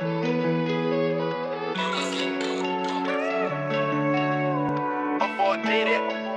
I did it.